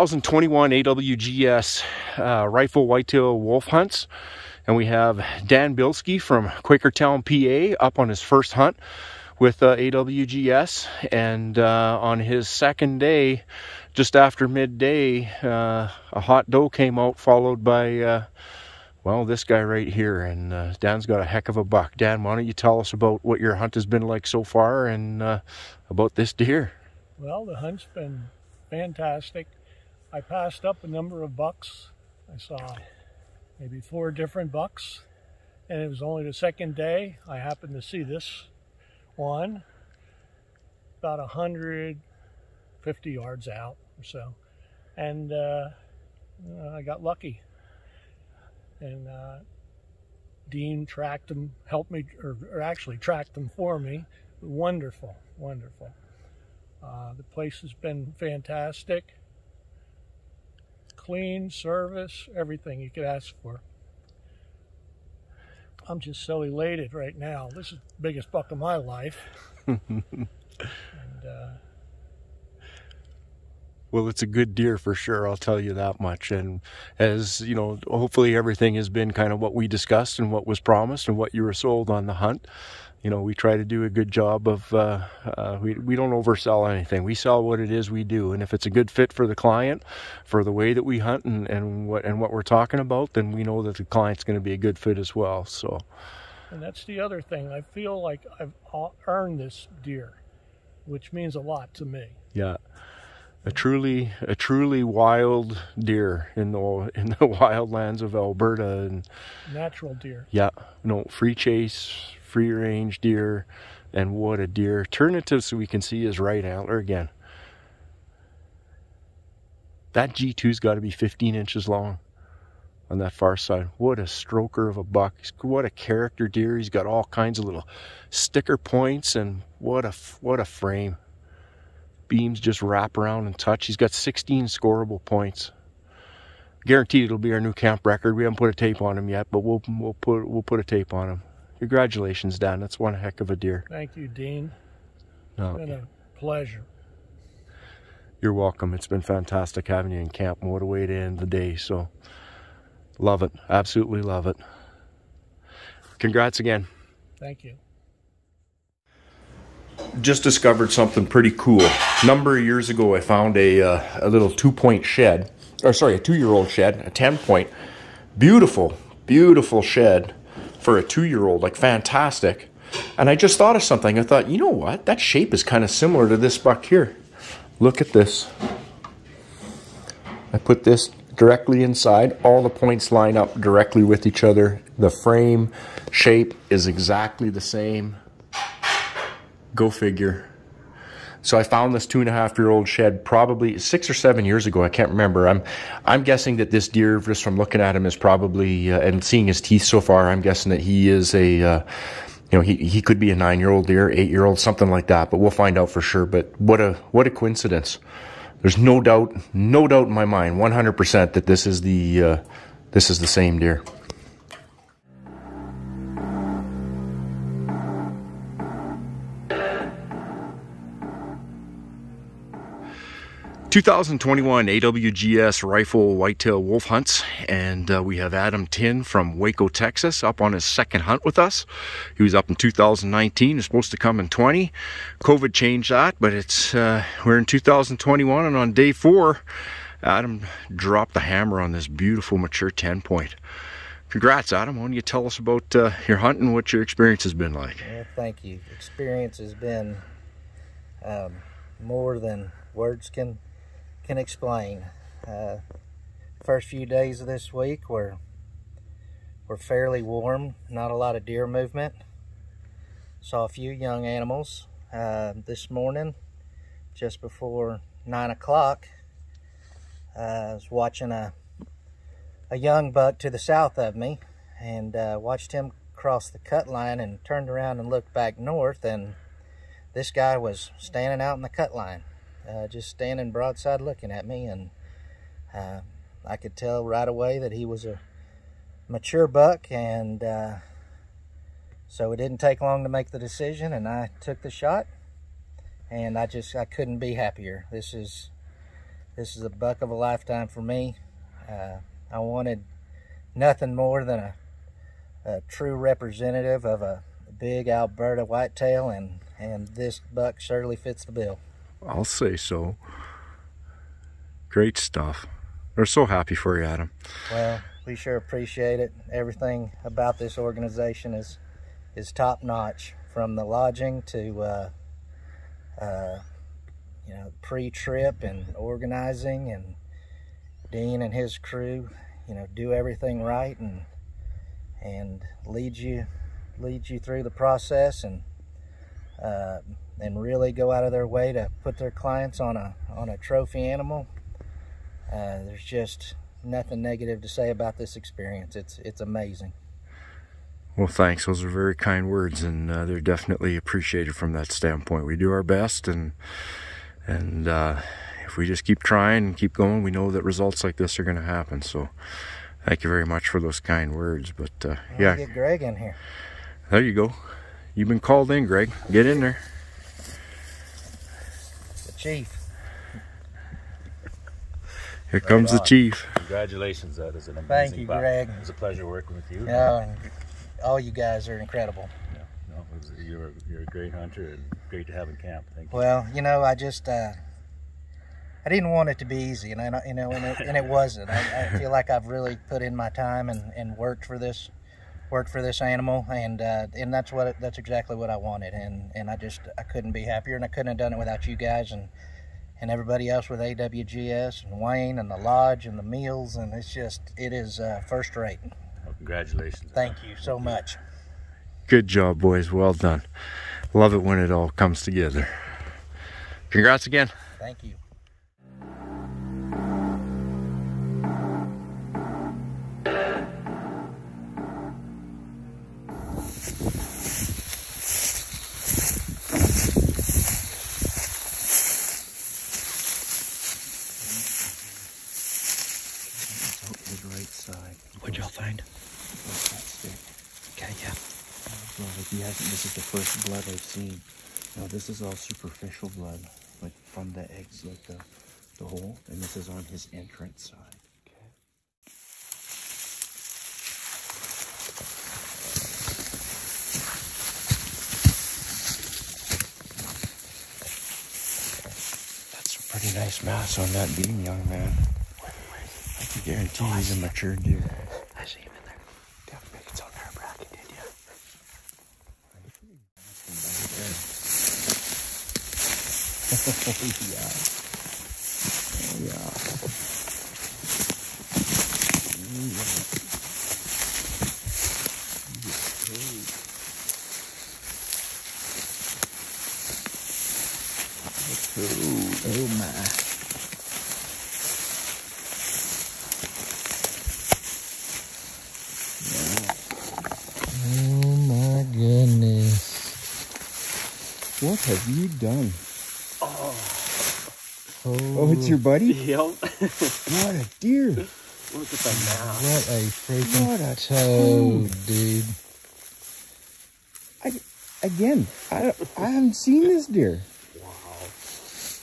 2021 AWGS uh, rifle whitetail wolf hunts. And we have Dan Bilski from Quakertown, PA, up on his first hunt with uh, AWGS. And uh, on his second day, just after midday, uh, a hot doe came out, followed by, uh, well, this guy right here. And uh, Dan's got a heck of a buck. Dan, why don't you tell us about what your hunt has been like so far and about this deer? Well, the hunt's been fantastic. I passed up a number of bucks. I saw maybe four different bucks, and it was only the second day I happened to see this one about 150 yards out or so. And uh, I got lucky. And uh, Dean tracked them, helped me, or, or, actually tracked them for me. Wonderful, wonderful. Uh, the place has been fantastic. Clean service, everything you could ask for. I'm just so elated right now. This is the biggest buck of my life. and, uh, well, it's a good deer for sure. I'll tell you that much. And as you know, hopefully everything has been kind of what we discussed and what was promised and what you were sold on the hunt you know, we try to do a good job of, uh, uh, we, we don't oversell anything. We sell what it is we do. And if it's a good fit for the client, for the way that we hunt and, and what, and what we're talking about, then we know that the client's going to be a good fit as well. So. And that's the other thing. I feel like I've earned this deer, which means a lot to me. Yeah a truly a truly wild deer in the in the wildlands of Alberta and natural deer. Yeah, no free chase, free range deer, and what a deer. To so we can see his right antler again. That G2's got to be 15 inches long on that far side. What a stroker of a buck. What a character deer. He's got all kinds of little sticker points and what a, what a frame. Beams just wrap around and touch. He's got 16 scoreable points. Guaranteed it'll be our new camp record. We haven't put a tape on him yet, but we'll, we'll put, we'll put a tape on him. Congratulations, Dan. That's one heck of a deer. Thank you, Dean. No. It's been a pleasure. You're welcome. It's been fantastic having you in camp. What a way to end the day. So, love it. Absolutely love it. Congrats again. Thank you. Just discovered something pretty cool. A number of years ago, I found a, uh, a little two-point shed, or sorry, a two-year-old shed, a 10-point. Beautiful, beautiful shed for a two year old, like fantastic. And I just thought of something. I thought, you know what? That shape is kind of similar to this buck here. Look at this. I put this directly inside. All the points line up directly with each other. The frame shape is exactly the same. Go figure. So I found this two and a half year old shed probably six or seven years ago. I can't remember. I'm I'm guessing that this deer, just from looking at him, is probably uh, and seeing his teeth so far, I'm guessing that he is a. Uh, you know, he, he could be a nine year old deer, eight year old, something like that, but we'll find out for sure. But what a what a coincidence! There's no doubt, no doubt in my mind, 100% that this is the uh, this is the same deer. 2021 AWGS rifle whitetail wolf hunts and uh, we have Adam Tin from Waco, Texas up on his second hunt with us. He was up in 2019, he's supposed to come in 20. COVID changed that, but it's uh, we're in 2021 and on day four, Adam dropped the hammer on this beautiful mature 10 point. Congrats, Adam. Why don't you tell us about uh, your hunt and what your experience has been like? Well, thank you. Experience has been um, more than words can can explain. Uh, first few days of this week were were fairly warm, not a lot of deer movement. Saw a few young animals uh, this morning, just before nine o'clock. Uh, I was watching a a young buck to the south of me, and uh, watched him cross the cut line and turned around and looked back north, and this guy was standing out in the cut line uh, just standing broadside looking at me, and uh, I could tell right away that he was a mature buck, and uh, so it didn't take long to make the decision, and I took the shot, and I just I couldn't be happier. This is this is a buck of a lifetime for me. Uh, I wanted nothing more than a, a true representative of a big Alberta whitetail, and, and this buck surely fits the bill. I'll say so. Great stuff. We're so happy for you, Adam. Well, we sure appreciate it. Everything about this organization is is top notch, from the lodging to uh, uh, you know pre-trip and organizing, and Dean and his crew, you know, do everything right and and lead you lead you through the process and uh, and really go out of their way to put their clients on a on a trophy animal. Uh, there's just nothing negative to say about this experience. It's it's amazing. Well, thanks. Those are very kind words, and uh, they're definitely appreciated from that standpoint. We do our best, and and uh, if we just keep trying and keep going, we know that results like this are going to happen. So, thank you very much for those kind words. But uh, yeah, get Greg in here. There you go. You've been called in, Greg. Get in there. The chief. Here right comes on. the chief. Congratulations, that is an amazing Thank you, buck. Greg. It was a pleasure working with you. Yeah, all you guys are incredible. Yeah, no, was, you're, you're a great hunter and great to have in camp. Thank you. Well, you know, I just, uh, I didn't want it to be easy, you know, you know, and it, and it wasn't. I, I, feel like I've really put in my time and, and worked for this, worked for this animal, and uh, and that's what that's exactly what I wanted, and and I just I couldn't be happier, and I couldn't have done it without you guys, and and everybody else with AWGS and Wayne and the lodge and the meals and it's just it is uh, first rate. Well, congratulations. Thank you so much. Good job, boys. Well done. Love it when it all comes together. Congrats again. Thank you. First blood I've seen. Now this is all superficial blood, like from the eggs, like the, the hole, and this is on his entrance side. That's a pretty nice mass on that beam, young man. I can guarantee he's a mature deer. I see him in there. Oh yeah. Oh yeah. Oh, oh my. My goodness. What have you done? Oh, oh it's your buddy? Yep. what a deer. Look at the mouth. What a freaking what a toad, dude. I, again, I, I haven't seen this deer. Wow.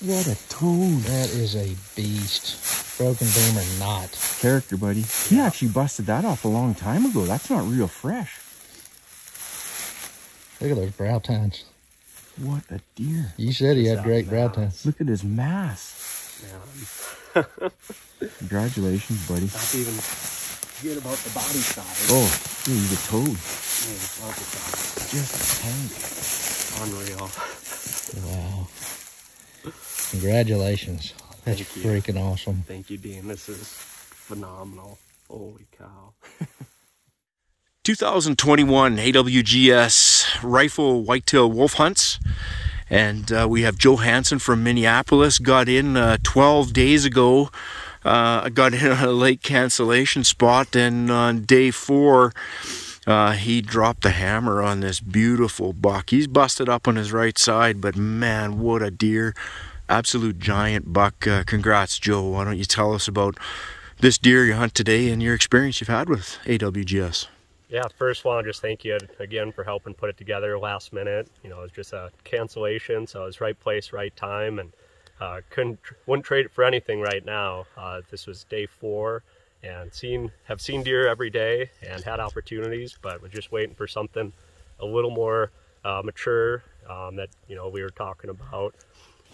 What a toad. That is a beast. Broken beam or not. Character, buddy. He actually busted that off a long time ago. That's not real fresh. Look at those brow tines. What a deer. You said he had great brow tines. Look at his mass. Congratulations, buddy. Not even forget about the body size. Oh, dude, he's a toad. Yeah, Just a tank. Unreal. Wow. Congratulations. That's Thank freaking you. awesome. Thank you, Dean. This is phenomenal. Holy cow. 2021 AWGS rifle whitetail wolf hunts. And uh, we have Joe Hansen from Minneapolis, got in uh, 12 days ago. Uh, got in on a late cancellation spot, and on day four, uh, he dropped the hammer on this beautiful buck. He's busted up on his right side, but man, what a deer! Absolute giant buck. Uh, congrats, Joe. Why don't you tell us about this deer you hunt today and your experience you've had with AWGS? Yeah, first want to just thank you again for helping put it together last minute. You know, it was just a cancellation, so it was right place, right time, and uh, couldn't wouldn't trade it for anything right now. Uh, this was day four, and seen have seen deer every day and had opportunities, but we're just waiting for something a little more uh, mature um, that you know we were talking about.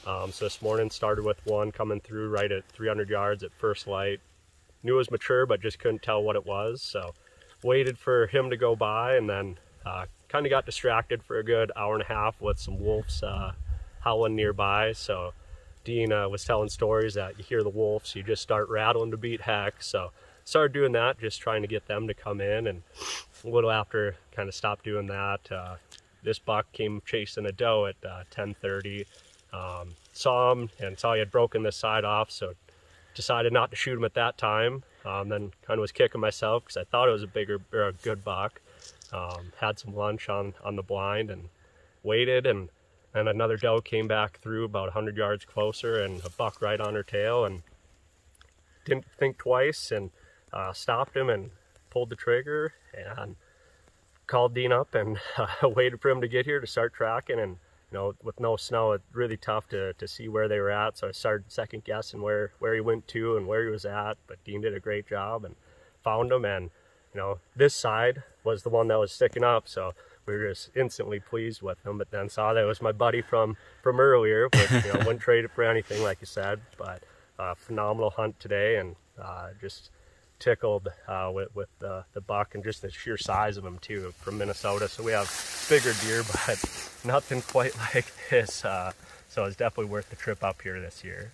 Um, so this morning started with one coming through right at 300 yards at first light. Knew it was mature, but just couldn't tell what it was. So waited for him to go by, and then uh, kind of got distracted for a good hour and a half with some wolves uh, howling nearby. So Dean uh, was telling stories that you hear the wolves, you just start rattling to beat heck. So started doing that, just trying to get them to come in. And a little after, kind of stopped doing that. Uh, this buck came chasing a doe at 10:30. Uh, um, saw him and saw he had broken this side off, so decided not to shoot him at that time. Um, then kind of was kicking myself because I thought it was a bigger or a good buck. Um, had some lunch on on the blind and waited and and another doe came back through about 100 yards closer and a buck right on her tail and didn't think twice and uh, stopped him and pulled the trigger and called Dean up and uh, waited for him to get here to start tracking and you know with no snow it's really tough to, to see where they were at so I started second guessing where where he went to and where he was at but Dean did a great job and found him and you know this side was the one that was sticking up so we were just instantly pleased with him. But then saw that it was my buddy from from earlier, which you know wouldn't trade it for anything, like you said. But uh, phenomenal hunt today, and uh, just tickled uh, with with the, the buck and just the sheer size of him too from Minnesota. So we have bigger deer, but nothing quite like this. Uh, so it's definitely worth the trip up here this year.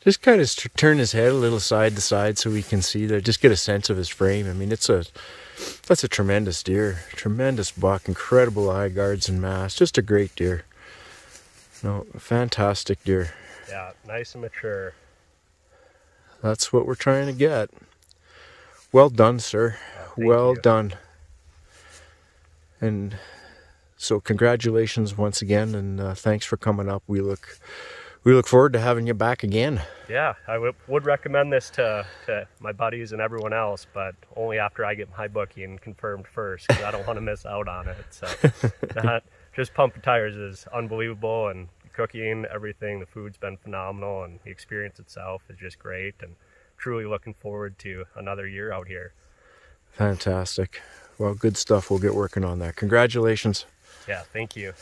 Just kind of turn his head a little side to side so we can see there. Just get a sense of his frame. I mean, it's a that's a tremendous deer. Tremendous buck. Incredible eye guards and mass. Just a great deer. No, fantastic deer. Yeah, nice and mature. That's what we're trying to get. Well done, sir. well you. done. And so congratulations once again and uh, thanks for coming up. We look we look forward to having you back again. Yeah, I would recommend this to, to my buddies and everyone else, but only after I get my booking confirmed first because I don't want to miss out on it. So, that, just pumping tires is unbelievable, and cooking, everything, the food's been phenomenal, and the experience itself is just great, and truly looking forward to another year out here. Fantastic. Well, good stuff. We'll get working on that. Congratulations. Yeah, thank you.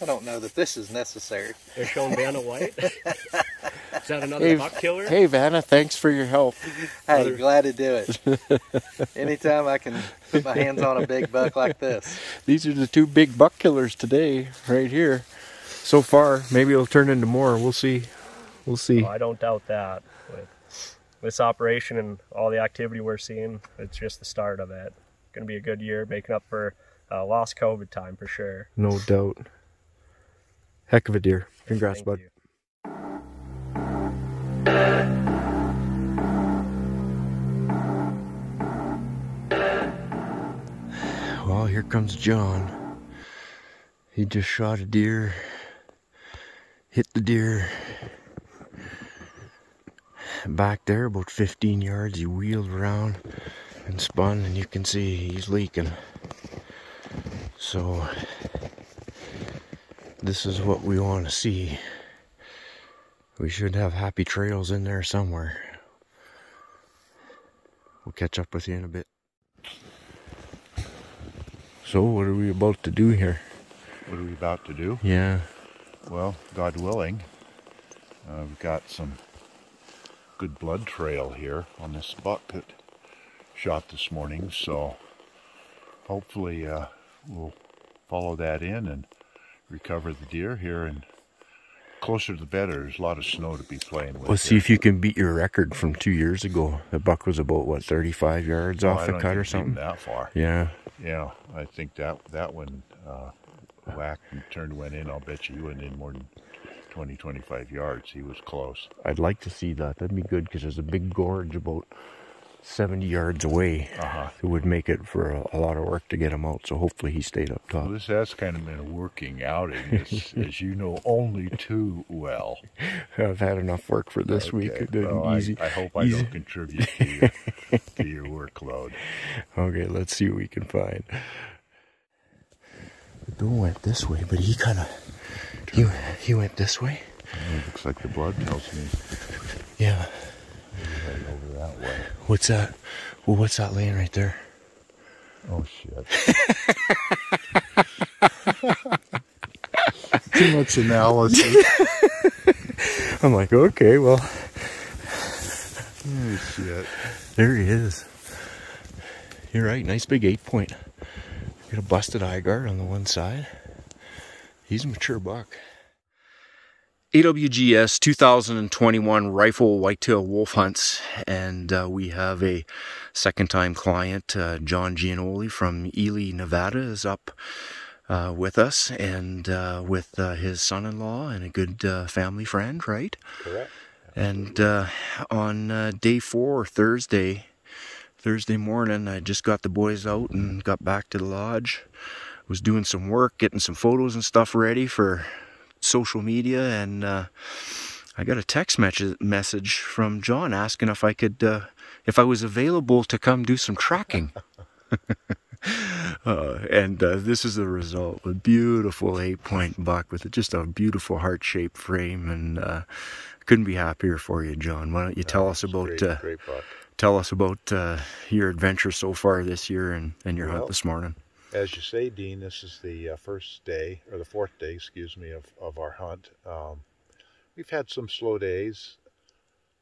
I don't know that this is necessary. They're showing Vanna White. is that another hey, buck killer? Hey, Vanna, thanks for your help. Hey, Other... glad to do it. Anytime I can put my hands on a big buck like this. These are the two big buck killers today, right here. So far, maybe it'll turn into more. We'll see. We'll see. I don't doubt that. With this operation and all the activity we're seeing, it's just the start of it. Going to be a good year, making up for uh, lost COVID time for sure. No doubt. Heck of a deer. Congrats, bud. You. Well, here comes John. He just shot a deer, hit the deer back there about 15 yards. He wheeled around and spun, and you can see he's leaking. So this is what we want to see. We should have happy trails in there somewhere. We'll catch up with you in a bit. So, what are we about to do here? What are we about to do? Yeah. Well, God willing, uh, we've got some good blood trail here on this buck that shot this morning. So, hopefully, uh, we'll follow that in and recover the deer here and closer to the better. There's a lot of snow to be playing with. Well, see if you can beat your record from two years ago. The buck was about what 35 yards oh, off the cut or something. That far? Yeah. Yeah, I think that that one uh, whacked and turned went in. I'll bet you he went in more than 20, 25 yards. He was close. I'd like to see that. That'd be good because there's a big gorge about 70 yards away. Uh-huh. It would make it for a, a, lot of work to get him out. So hopefully he stayed up top. Well, this has kind of been a working outing, as, as you know only too well. I've had enough work for this okay. week. Well, easy, I, I, hope I easy. don't contribute to your, to your workload. Okay, let's see what we can find. Bill went this way, but he kind of he he went this way. It looks like the blood tells me Yeah. over that way. What's that? Well, what's that laying right there? Oh shit. Too much analysis. I'm like, okay, well, oh shit. there he is. You're right. Nice big eight point. Got a busted eye guard on the one side. He's a mature buck. AWGS 2021 rifle whitetail wolf hunts, and uh, we have a second time client, uh, John Gianoli from Ely, Nevada, is up uh, with us and uh, with uh, his son in law and a good uh, family friend, right? Correct. And uh, on uh, day four, Thursday, Thursday morning, I just got the boys out and got back to the lodge. Was doing some work, getting some photos and stuff ready for social media, and uh, I got a text message message from John asking if I could, uh, if I was available to come do some tracking. Uh, and uh, this is the result a beautiful eight point buck with just a beautiful heart shaped frame and uh, couldn't be happier for you john why don't you tell us about great, uh, great buck. Tell us about uh, your adventure so far this year and, and your Well, hunt this morning As you say, Dean, this is the uh, first day, or the fourth day, excuse me, of, of our hunt. Um, we've had some slow days,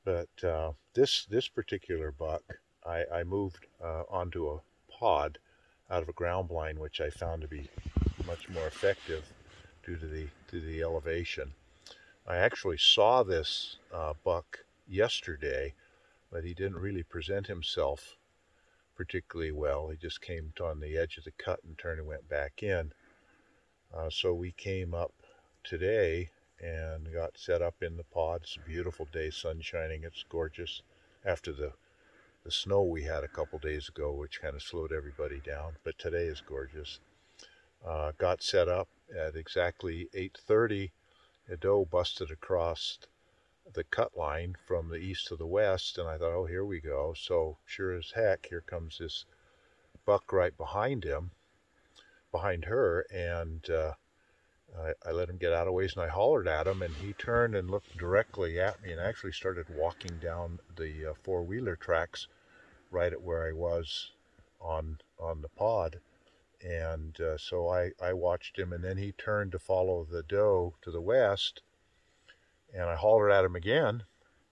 but uh, this this particular buck, I, I moved uh, onto a pod out of a ground blind, which I found to be much more effective due to the to the elevation. I actually saw this uh, buck yesterday, but he didn't really present himself particularly well. He just came on the edge of the cut and turned and went back in. Uh, so we came up today and got set up in the pod. It's a beautiful day, sun shining. It's gorgeous after the the snow we had a couple days ago, which kind of slowed everybody down. But today is gorgeous. Uh, got set up at exactly 8:30. A doe busted across the cut line from the east to the west, and I thought, oh, here we go. So sure as heck, here comes this buck right behind him, behind her, and uh, I, I let him get out of ways, and I hollered at him, and he turned and looked directly at me, and actually started walking down the uh, four wheeler tracks, right at where I was on on the pod. And uh, so I, I watched him, and then he turned to follow the doe to the west, and I hollered at him again,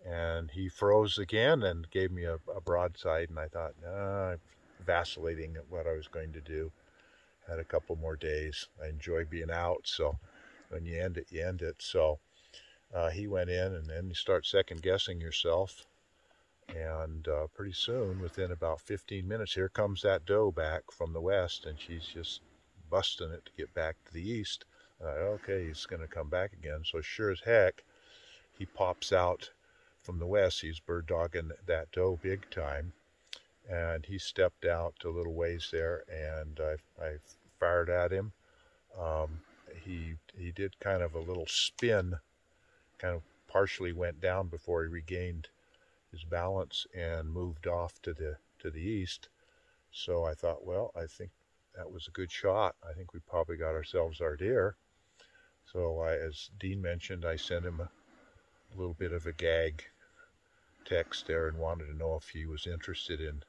and he froze again and gave me a, a broadside. And I thought, nah, vacillating at what I was going to do. Had a couple more days. I enjoy being out, so when you end it, you end it. So uh, he went in, and then you start second guessing yourself. And uh, pretty soon, within about 15 minutes, here comes that doe back from the west, and she's just busting it to get back to the east. Uh, okay, he's going to come back again. So sure as heck, he pops out from the west. He's bird dogging that doe big time. And he stepped out a little ways there and I, I fired at him. Um, he, he did kind of a little spin, kind of partially went down before he regained his balance and moved off to the, to the east. So I thought, well, I think that was a good shot. I think we probably got ourselves our deer. So I, as Dean mentioned, I sent him a, little bit of a gag text there and wanted to know if he was interested in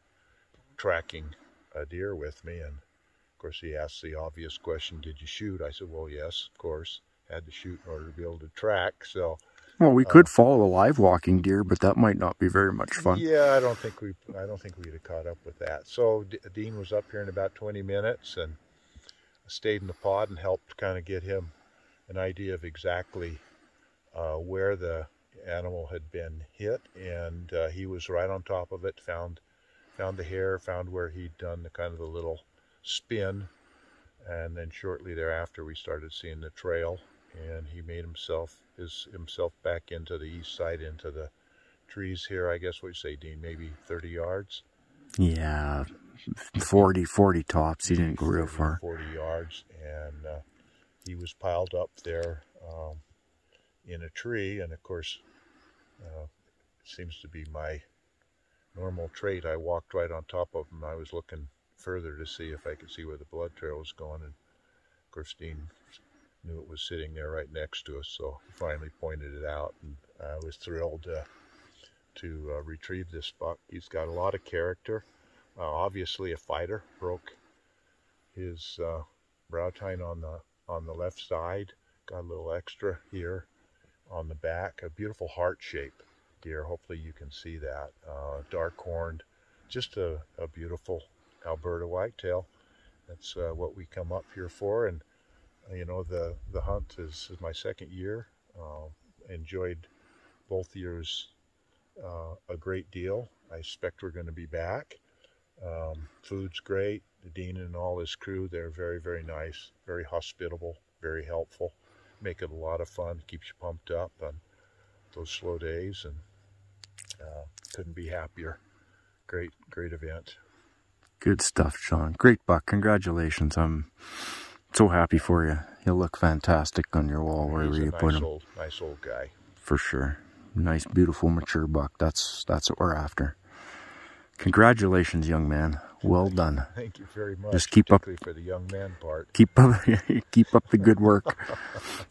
tracking a deer with me. And of course, he asked the obvious question, "Did you shoot?" I said, "Well, yes, of course. Had to shoot in order to be able to track." So well we could follow a live walking deer but that might not be very much fun yeah, I don't think we I don't think we'd have caught up with that. So D- Dean was up here in about 20 minutes and stayed in the pod and helped kind of get him an idea of exactly uh, where the animal had been hit, and uh, he was right on top of it. Found found the hair, found where he'd done the kind of the little spin, and then shortly thereafter we started seeing the trail, and he made himself his himself back into the east side into the trees here. I guess what you say, Dean? Maybe 30 yards. yeah 40 40 tops he didn't go real far 40 yards, and uh, he was piled up there um, in a tree. And of course, uh, it seems to be my normal trait. I walked right on top of him. I was looking further to see if I could see where the blood trail was going. And of course Dean knew it was sitting there right next to us, so he finally pointed it out, and I was thrilled to, to uh, retrieve this buck. He's got a lot of character. Uh, obviously a fighter. Broke his uh, brow tine on the on the left side. Got a little extra here on the back. A beautiful heart shape deer. Hopefully you can see that. Uh, dark horned. Just a, a beautiful Alberta whitetail. That's uh, what we come up here for. And you know the the hunt is, is my second year. Uh, enjoyed both years uh, a great deal. I expect we're going to be back. Um, food's great. The dean and all his crew, they're very, very nice, very hospitable, very helpful. Make it a lot of fun, keeps you pumped up on those slow days, and uh, couldn't be happier. Great, great event. Good stuff, Sean. Great buck. Congratulations. I'm so happy for you. You'll look fantastic on your wall wherever you nice put him. Old, nice old guy. For sure. Nice, beautiful, mature buck. That's that's what we're after. Congratulations, young man. Well done. Thank you very much. Just keep up- for the young man part. Keep up, keep up the good work.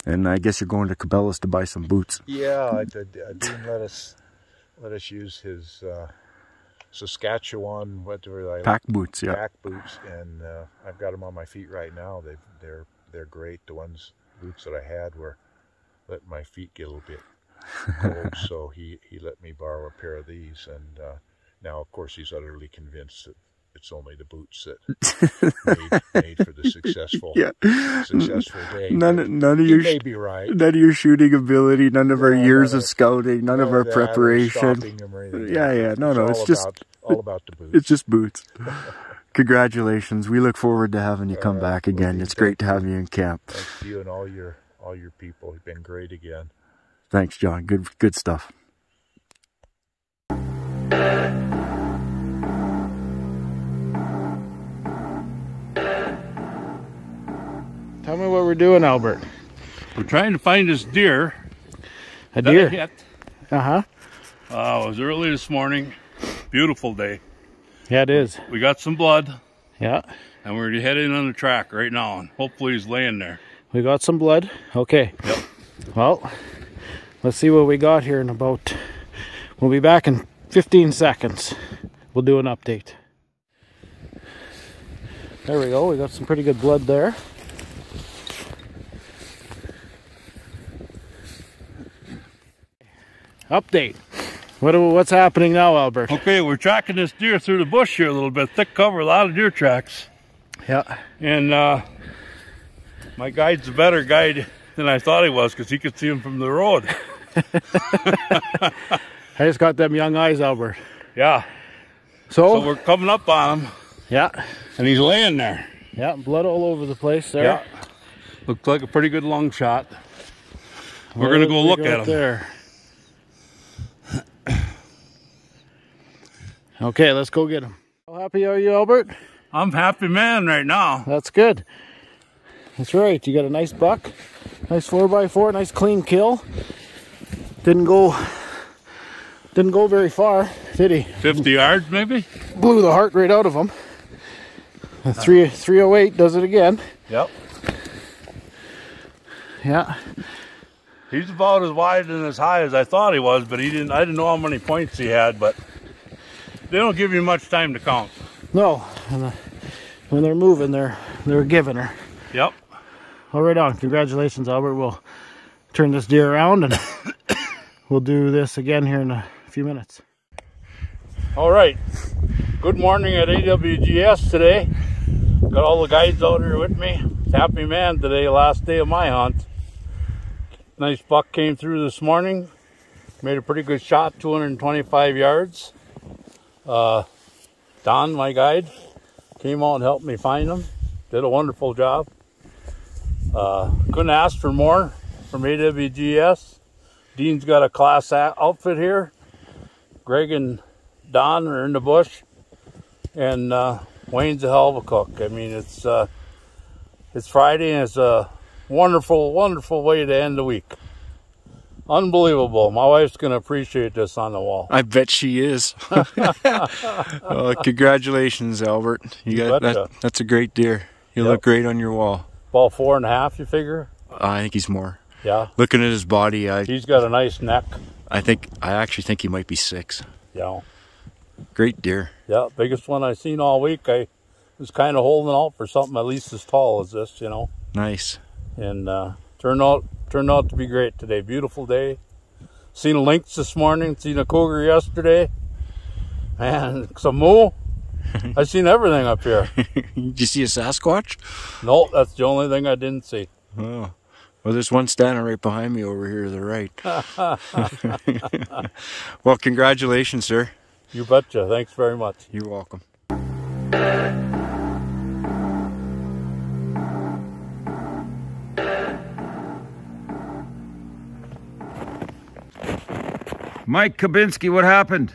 And I guess you're going to Cabela's to buy some boots. Yeah, I, did. I Dean let us let us use his uh, Saskatchewan whatever I Pack boots, yeah. pack boots, and uh, I've got them on my feet right now. They they're they're great. The ones boots that I had were letting my feet get a little bit cold, so he he let me borrow a pair of these, and uh, now of course he's utterly convinced that it's only the boots that made, made for the successful Yeah. successful day. None, But none of your may be right. none of your shooting ability, none of our years of of- scouting, none of our preparation. stopping him or anything Yeah, yeah. No, no, all it's just- about, all about the boots. It's just boots. Congratulations. We look forward to having you come right, back again. It's great to have you in camp. Thanks to you and all your all your people. You've been great again. Thanks, John. Good good stuff. Tell me what we're doing, Albert. We're trying to find this deer. A deer. hit. Uh huh. Uh, it was early this morning. Beautiful day. Yeah, it is. We got some blood, Yeah. and we're heading on the track right now. And hopefully, he's laying there. We got some blood. Okay. Yep. Well, let's see what we got here in about. We'll be back in 15 seconds. We'll do an update. There we go. We got some pretty good blood there. Update. What what's happening now, Albert? Okay, we're tracking this deer through the bush here a little bit. Thick cover, a lot of deer tracks. Yeah. And uh, my guide's a better guide than I thought he was because he could see him from the road. I just got them young eyes, Albert. Yeah. So, So we're coming up on him, yeah, and he's laying there. yeah, blood all over the place there. Yeah. Looks like a pretty good long shot. We're Where gonna go look at him. There. Okay, let's go get him. How happy are you, Albert? I'm happy man right now. That's good. That's right. You got a nice buck, nice four by four, nice clean kill. Didn't go, didn't go very far, did he? 50 yards maybe? Blew the heart right out of him. The three three oh eight does it again. Yep. Yeah. He's about as wide and as high as I thought he was, but he didn't. I didn't know how many points he had, but they don't give you much time to count. No, and, uh, when they're moving, they're they're giving her. Yep. All right on. Congratulations, Albert. We'll turn this deer around and we'll do this again here in a few minutes. All right. Good morning at AWGS today. Got all the guys out here with me. Happy man today, last day of my hunt. Nice buck came through this morning. Made a pretty good shot, 225 yards. Uh, Don, my guide, came out and helped me find them. Did a wonderful job. Uh, couldn't ask for more from AWGS. Dean's got a class outfit here. Greg and Don are in the bush, and uh, Wayne's a hell of a cook. I mean, it's uh, it's Friday, and it's a wonderful, wonderful way to end the week. Unbelievable. My wife's gonna appreciate this on the wall. I bet she is. uh, congratulations, Albert. You You got that. That's a great deer. You Yep. look great on your wall. About four and a half, you figure? I think he's more. Yeah. Looking at his body, I He's got a nice neck. I think I actually think he might be six. Yeah. Great deer. Yeah, biggest one I've seen all week. I was kind of holding out for something at least as tall as this, you know. Nice. And uh, turned out turned out to be great today. Beautiful day. Seen a lynx this morning. Seen a cougar yesterday. And some moo. I've seen everything up here. Did you see a Sasquatch? No, that's the only thing I didn't see. Oh. Well, there's one standing right behind me over here to the right. well, congratulations, sir. You betcha. Thanks very much. You're welcome. Mike Kabinski, what happened?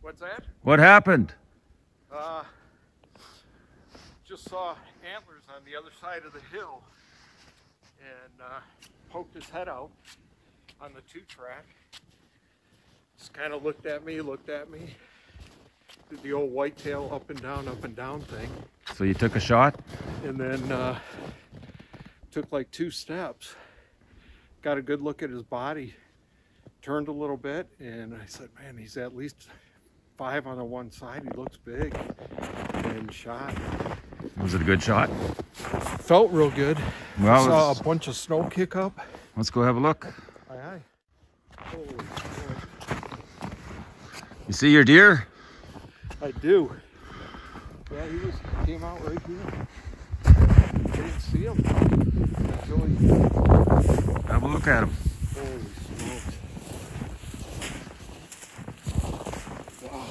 What's that? What happened? Uh, just saw antlers on the other side of the hill and uh, poked his head out on the two track. Just kind of looked at me, looked at me, did the old whitetail up and down, up and down thing, So you took a shot? and then uh, took like two steps. Got a good look at his body, turned a little bit, and I said, man, he's at least five on the one side. He looks big. And shot. Was it a good shot? Felt real good. Well, Saw a bunch of snow kick up. Let's go have a look. Aye, aye. Holy You see your deer? I do. Yeah, he was came out right here. I didn't see him until he. Have a look at him. Holy smokes! Wow.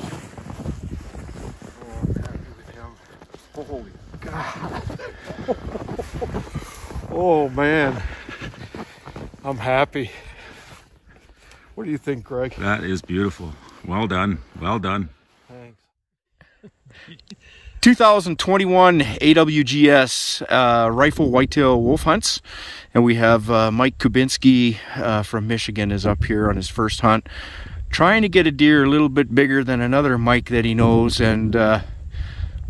Oh, I'm happy with him. Holy God! oh man, I'm happy. What do you think, Greg? That is beautiful. Well done. Well done. Thanks. 2021 AWGS uh, rifle whitetail wolf hunts, and we have uh, Mike Kubinski uh, from Michigan is up here on his first hunt, trying to get a deer a little bit bigger than another Mike that he knows, and uh,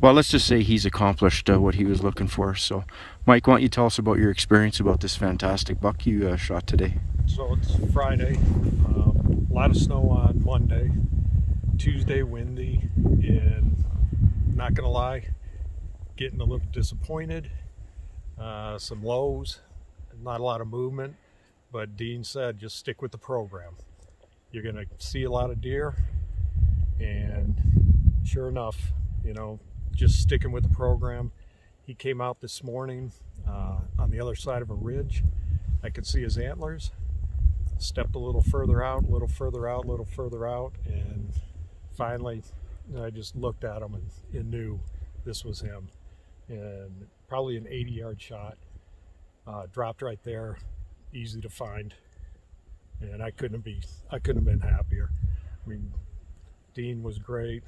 well, let's just say he's accomplished uh, what he was looking for. So, Mike, why don't you tell us about your experience about this fantastic buck you uh, shot today? So it's Friday. Um, a lot of snow on Monday. Tuesday windy, and not gonna lie, getting a little disappointed. Uh, some lows, not a lot of movement. But Dean said just stick with the program. You're gonna see a lot of deer, and sure enough, you know, just sticking with the program. He came out this morning uh, on the other side of a ridge. I could see his antlers stepped a little further out, a little further out, a little further out, and finally I just looked at him and, and knew this was him. And probably an 80 yard shot, uh, dropped right there, easy to find, and I couldn't be I couldn't have been happier. I mean, Dean was great.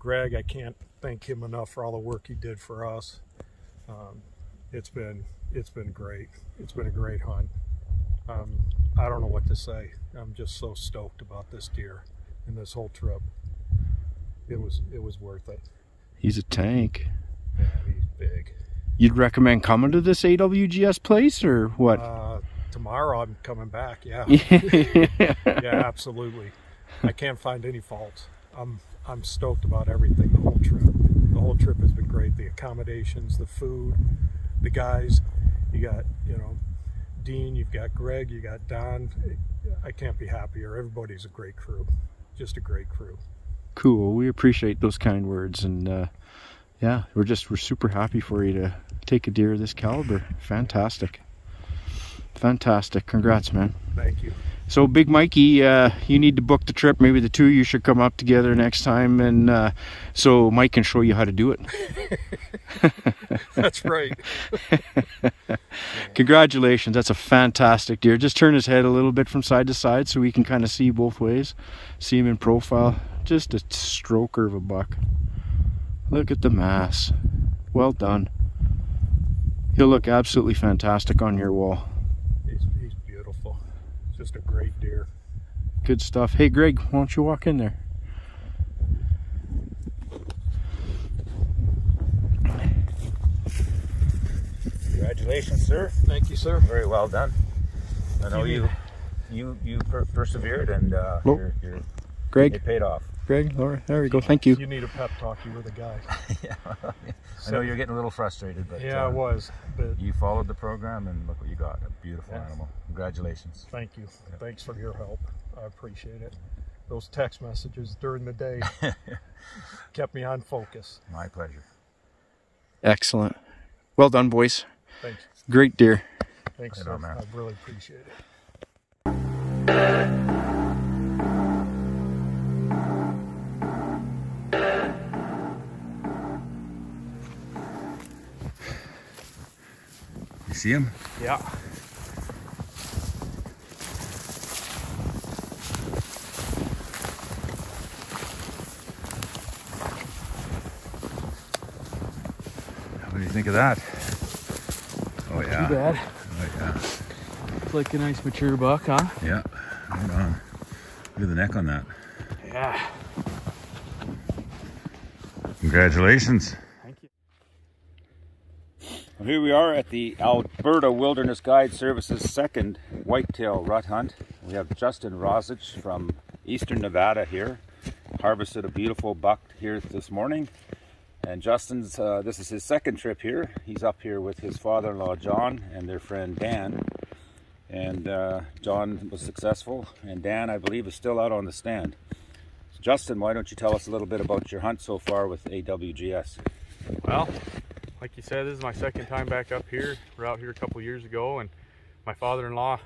Greg, I can't thank him enough for all the work he did for us. Um, it's been it's been great. It's been a great hunt. Um, I don't know what to say. I'm just so stoked about this deer and this whole trip. It was it was worth it. He's a tank. Yeah, he's big. You'd recommend coming to this AWGS place or what? Uh, tomorrow I'm coming back. Yeah. Yeah. yeah, absolutely. I can't find any faults. I'm I'm stoked about everything. The whole trip. The whole trip has been great. The accommodations, the food, the guys. You got you know, Dean. You've got Greg. You got Don. I can't be happier. Everybody's a great crew. Just a great crew. cool we appreciate those kind words and uh, yeah we're just we're super happy for you to take a deer of this caliber fantastic fantastic congrats man Thank you. So big mikey uh, you need to book the trip. Maybe the two of you should come up together next time and uh, so mike can show you how to do it. That's right. congratulations. That's a fantastic deer. Just turn his head a little bit from side to side so we can kind of see both ways see him in profile. Just a stroker of a buck. Look at the mass. Well done. He'll look absolutely fantastic on your wall. He's, he's beautiful. Just a great deer. good stuff hey greg why don't you walk in there Congratulations, sir. Thank you, sir. Very well done. I know You you you you per persevered and uh, Nope. you're, you're, Greg. it paid off. Greg, Laura, there we go. Thank you. You need a pep talk. You were the guy. yeah. I know you're getting a little frustrated, but Yeah, I uh, was, but- you followed the program and look what you got. A beautiful Yeah. animal. Congratulations. Thank you. Thanks for your help. I appreciate it. Those text messages during the day kept me on focus. My pleasure. Excellent. Well done, boys. Thanks. Great deer. Thanks, Right sir. on, man. I really appreciate it. See him? Yeah. What do you think of that? Oh yeah. Too bad. Oh yeah. It's like a nice mature buck, huh? Yeah. Hold on. Look at the neck on that. Yeah. Congratulations. Thank you. Well, here we are at the Alberta Wilderness Guide Service's second whitetail rut hunt. We have Justin Rosich from eastern Nevada here. Harvested a beautiful buck here this morning. And Justin's, uh, this is his second trip here. He's up here with his father-in-law John and their friend Dan. And uh, John was successful, and Dan, I believe, is still out on the stand. So Justin, why don't you tell us a little bit about your hunt so far with AWGS? Well, like you said, this is my second time back up here. We're out here a couple years ago, and my father-in-law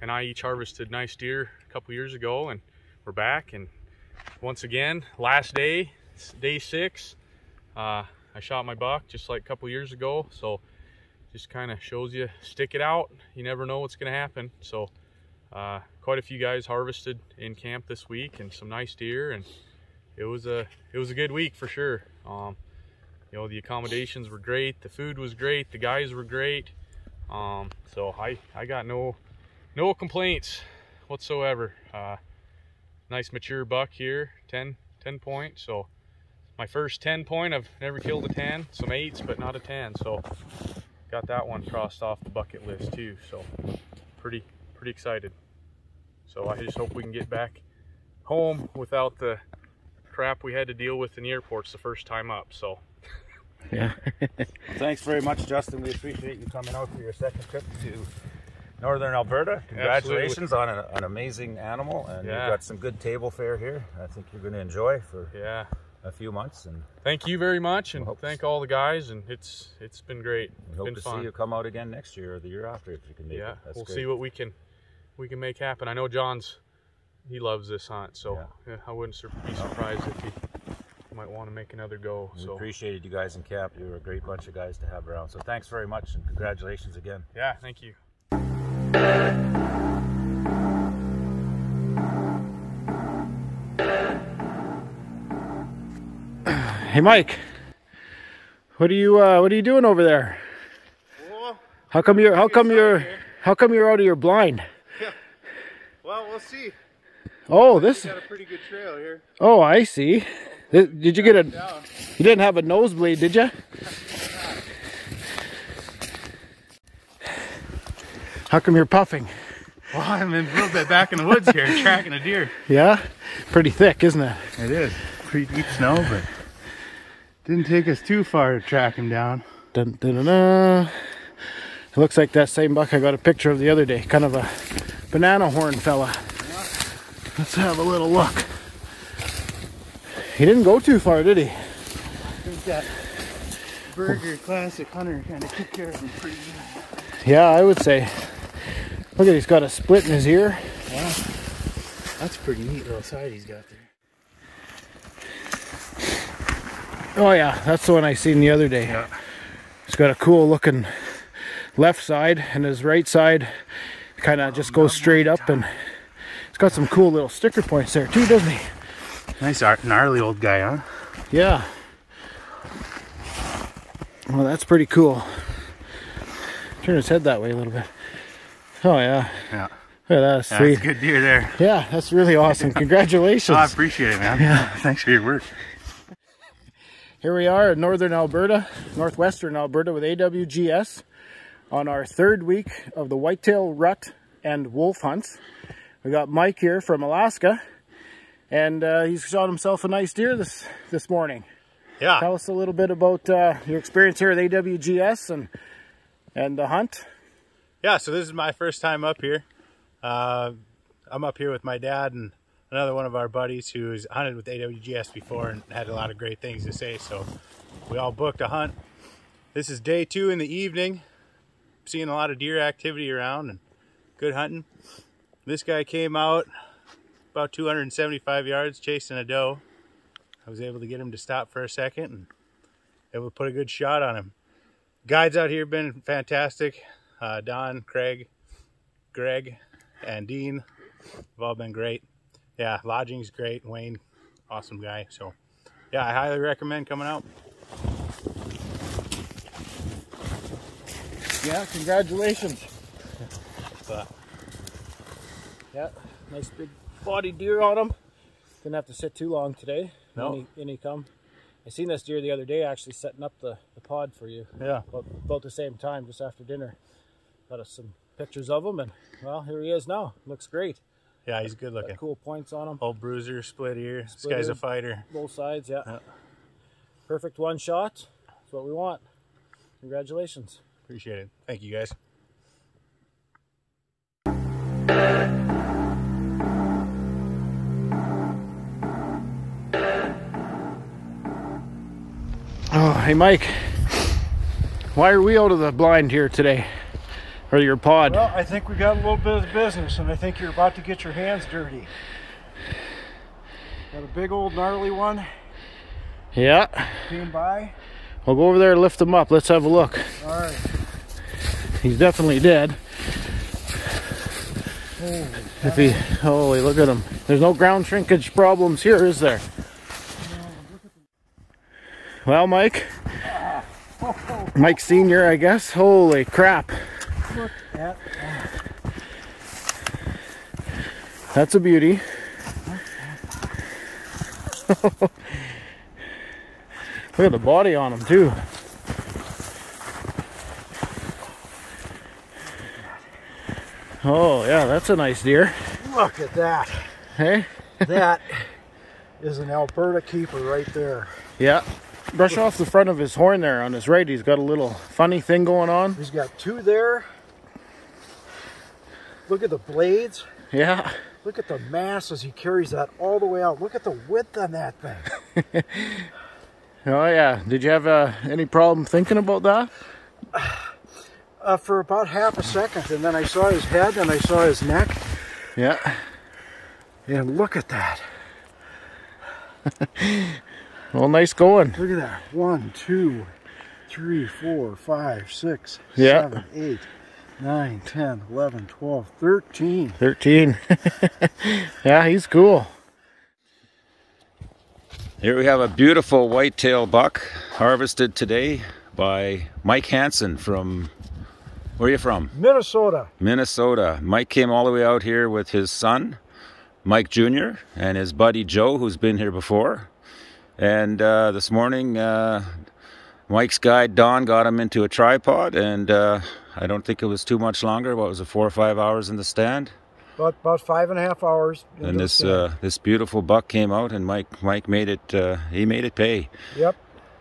and I each harvested nice deer a couple years ago, and we're back. And once again, last day, day six, uh, I shot my buck just like a couple years ago. So just kind of shows you stick it out. You never know what's going to happen. So uh, quite a few guys harvested in camp this week, and some nice deer, and it was a it was a good week for sure. Um, you know the accommodations were great the food was great the guys were great. Um, so I I got no no complaints whatsoever. Uh, nice mature buck here 10 10 point. So my first 10 point I've never killed a 10 some eights but not a 10 so got that one crossed off the bucket list too. So pretty pretty excited. So I just hope we can get back home without the crap we had to deal with in the airports the first time up. So Yeah. Well, thanks very much, Justin. We appreciate you coming out for your second trip to northern Alberta. Congratulations on an, an amazing animal, and Yeah. you've got some good table fare here. I think you're going to enjoy for yeah a few months, and thank you very much and thank all the guys and it's it's been great we it's hope to fun see you come out again next year or the year after if you can make yeah it. That's we'll great. see what we can we can make happen i know john's he loves this hunt so yeah. i wouldn't be surprised if he might want to make another go We so appreciated you guys in camp. You were a great bunch of guys to have around. So thanks very much, and congratulations again. yeah thank you Hey, Mike. What are you uh, What are you doing over there? How come you're How come you're How come you're out of your blind? Yeah. Well, we'll see. Oh, this. We got a pretty good trail here. Oh, I see. Did you get a? You didn't have a nosebleed, did you? How come you're puffing? Well, I'm in a little bit back in the woods here, tracking a deer. Yeah, pretty thick, isn't it? It is pretty deep snow, but didn't take us too far to track him down. Dun, dun, dun, dun. It looks like that same buck I got a picture of the other day, kind of a banana horn fella. Let's have a little look. He didn't go too far, did he? I think that Berger Classic Hunter kind of took care of him pretty good. Yeah, I would say. Look at he's got a split in his ear. Yeah, that's a pretty neat little side he's got there. Oh yeah, that's the one I seen the other day. Yeah. He's got a cool looking left side and his right side kind of just goes straight up and he's got some cool little sticker points there too, doesn't he? Nice ar- gnarly old guy, huh? Yeah. Well, that's pretty cool. Turn his head that way a little bit. Oh yeah. Yeah. Look at that. That's Yeah, sweet. that's a good deer there. Yeah, that's really awesome. Congratulations. Oh, I appreciate it, man. Yeah. Thanks for your work. Here we are in northern Alberta, northwestern Alberta with AWGS. on our third week of the whitetail rut and wolf hunts. We got Mike here from Alaska, and uh, he's shot himself a nice deer this this morning. Yeah. Tell us a little bit about uh, your experience here at AWGS and and the hunt. Yeah, so this is my first time up here. Uh, I'm up here with my dad and another one of our buddies who's hunted with AWGS before and had a lot of great things to say. So we all booked a hunt. This is day two in the evening. Seeing a lot of deer activity around and good hunting. This guy came out about 275 yards chasing a doe. I was able to get him to stop for a second and able to put a good shot on him. Guides out here have been fantastic. Uh, Don, Craig, Greg, and Dean have all been great. Yeah, lodging's great. Wayne, awesome guy. So, yeah, I highly recommend coming out. Yeah, congratulations. But, Yeah, nice big body deer on him. Didn't have to sit too long today. No. In he, in he come. I seen this deer the other day actually setting up the, the pod for you. Yeah. About, about the same time, just after dinner. Got us some pictures of him, and well, here he is now. Looks great. yeah, he's good looking. Got cool points on him. Old bruiser, split ear. Split this guy's ear. a fighter. Both sides, yeah. Perfect one shot. That's what we want. Congratulations. Appreciate it. Thank you guys. Oh, hey Mike. Why are we out of the blind here today? Or your pod? Well, I think we got a little bit of business, and I think you're about to get your hands dirty. Got a big old gnarly one yeah. came by. I'll go over there and lift him up. Let's have a look. All right. He's definitely dead. Holy If he, holy, look at him. There's no ground shrinkage problems here, is there? Well, Mike. Mike Senior, I guess. Holy crap. Look at That's a beauty. Look at the body on him, too. Oh, yeah, that's a nice deer. Look at that. Hey? That is an Alberta keeper right there. Yeah. Brush off the front of his horn there on his right. He's got a little funny thing going on. He's got two there. Look at the blades. Yeah. Look at the mass as he carries that all the way out. Look at the width on that thing. Oh, yeah. Did you have uh, any problem thinking about that? Uh, for about half a second, and then I saw his head and I saw his neck, Yeah. and look at that. Well, nice going. Look at that. One, two, three, four, five, six, Yeah. seven, eight, nine, ten, eleven, twelve, thirteen. 13. yeah, he's cool. Here we have a beautiful whitetail buck harvested today by Mike Hansen from, where are you from? Minnesota. Minnesota. Mike came all the way out here with his son, Mike Jr., and his buddy Joe, who's been here before. And uh, this morning, uh, Mike's guide Don got him into a tripod, and uh, I don't think it was too much longer. What was it, four or five hours in the stand? About, about five and a half hours. And this uh, this beautiful buck came out, and Mike Mike made it. Uh, he made it pay. Yep.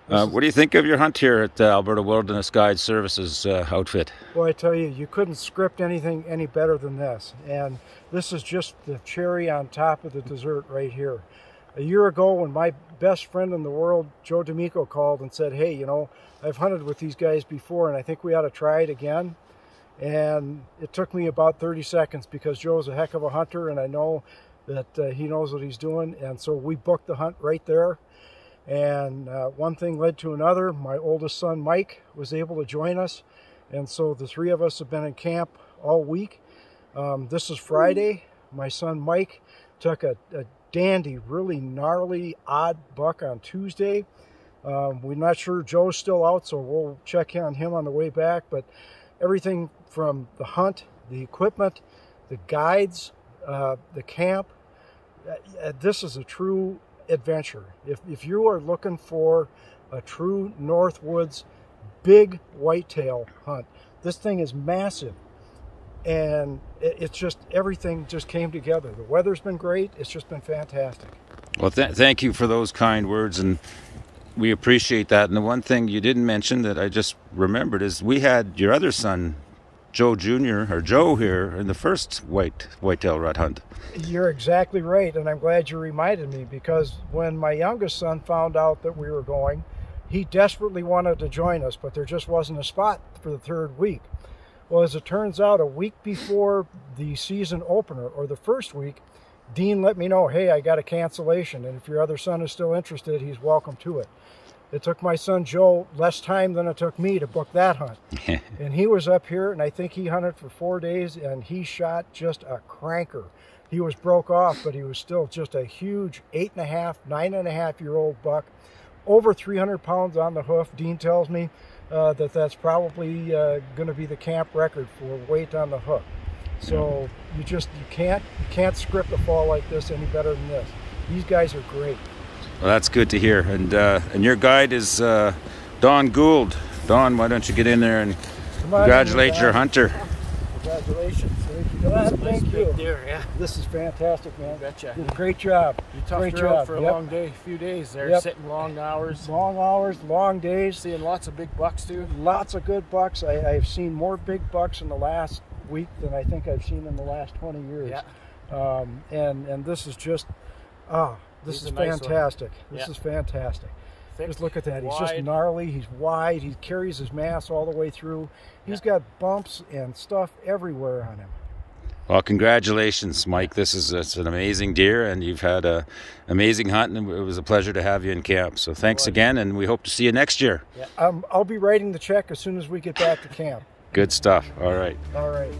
Uh, what do you think of your hunt here at the Alberta Wilderness Guide Services uh, outfit? Well, I tell you, you couldn't script anything any better than this. And this is just the cherry on top of the dessert right here. A year ago, when my best friend in the world, Joe D'Amico, called and said, Hey, you know, I've hunted with these guys before and I think we ought to try it again. And it took me about 30 seconds because Joe's a heck of a hunter and I know that uh, he knows what he's doing. And so we booked the hunt right there. And uh, one thing led to another. My oldest son, Mike, was able to join us. And so the three of us have been in camp all week. Um, this is Friday. My son, Mike, took a, a dandy, really gnarly, odd buck on Tuesday. Um, we're not sure Joe's still out, so we'll check on him on the way back. But everything from the hunt, the equipment, the guides, uh, the camp, uh, uh, this is a true adventure. If, if you are looking for a true Northwoods big whitetail hunt, This thing is massive. And it, it's just, everything just came together. The weather's been great. It's just been fantastic. Well, th- thank you for those kind words, and we appreciate that. And the one thing you didn't mention that I just remembered is we had your other son, Joe Jr. or Joe here in the first white whitetail rut hunt. You're exactly right, and I'm glad you reminded me because when my youngest son found out that we were going, he desperately wanted to join us, but there just wasn't a spot for the third week. Well, as it turns out, a week before the season opener, or the first week, Dean let me know, hey, I got a cancellation, and if your other son is still interested, he's welcome to it. It took my son Joe less time than it took me to book that hunt. and he was up here, and I think he hunted for four days, and he shot just a cranker. He was broke off, but he was still just a huge eight and a half, nine and a half year old buck, over 300 pounds on the hoof. Dean tells me uh, that that's probably uh, going to be the camp record for weight on the hook. So you just you can't you can't script a fall like this any better than this. These guys are great. Well, that's good to hear. And uh, and your guide is uh, Don Gould. Don, why don't you get in there and on congratulate your hunter? Congratulations. Thank you. Thank you. yeah. This is fantastic, man. Betcha. You did a Great job. You toughed Great her out job. for a Yep. long day, few days there, Yep. sitting long hours. Long hours, long days. Seeing lots of big bucks too. Lots of good bucks. I, I've seen more big bucks in the last week than I think I've seen in the last 20 years. Yeah. Um, and and this is just, ah, this He's is a nice one. fantastic. This Yeah. is fantastic. Thick, just look at that. He's just gnarly. He's wide. He carries his mass all the way through. He's got bumps and stuff everywhere on him. Well, congratulations, Mike. This is it's an amazing deer, and you've had an amazing hunt, and it was a pleasure to have you in camp. So thanks again, and we hope to see you next year. Yeah. Um, I'll be writing the check as soon as we get back to camp. Good stuff. All right. All right.